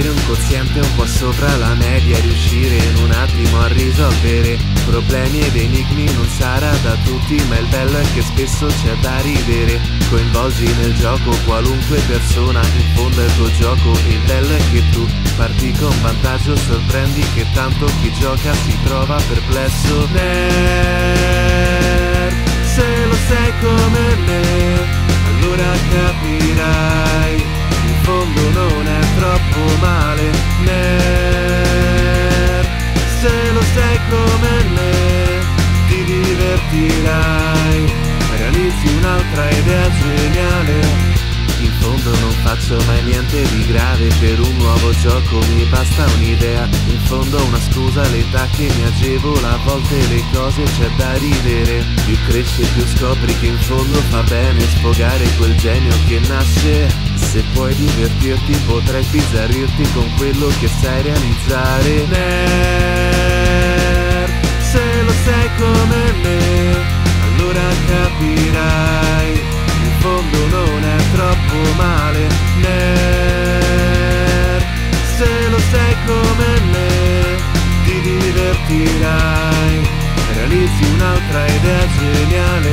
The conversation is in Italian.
intelligente un po' sopra la media Riuscire in un attimo a risolvere problemi ed enigmi non sarà da tutti Ma il bello è che spesso c'è da ridere. Coinvolgi nel gioco qualunque persona In fondo è il tuo gioco. Il bello è che tu parti con vantaggio Sorprendi che tanto chi gioca si trova perplesso. Nerd, non è troppo male Nerd, se lo sei come me Ti divertirai. Realizzi un'altra idea geniale. In fondo non faccio mai niente di grave Per un nuovo gioco mi basta un'idea. In fondo una scusa l'età che mi agevola A volte le cose c'è da ridere. Più cresci più scopri che in fondo fa bene Sfogare quel genio che nasce Se puoi divertirti potrai bizzarrirti Con quello che sai realizzare. Nerd, se lo sei come me Allora capirai. In fondo non è troppo male. Nerd, se lo sei come me ti divertirai. Realizzi un'altra idea geniale